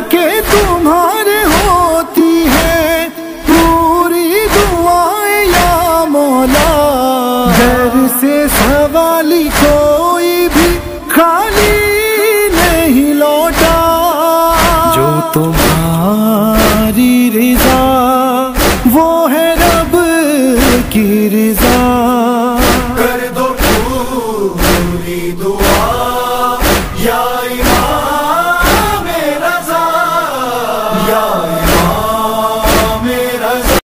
के तुम्हारे होती है पूरी दुआएँ या मौला। घर से सवाली कोई भी खाली नहीं लौटा। जो तुम्हारी रिजा, वो है रब की रिजा। कर दो पूरी दुआ या इमाम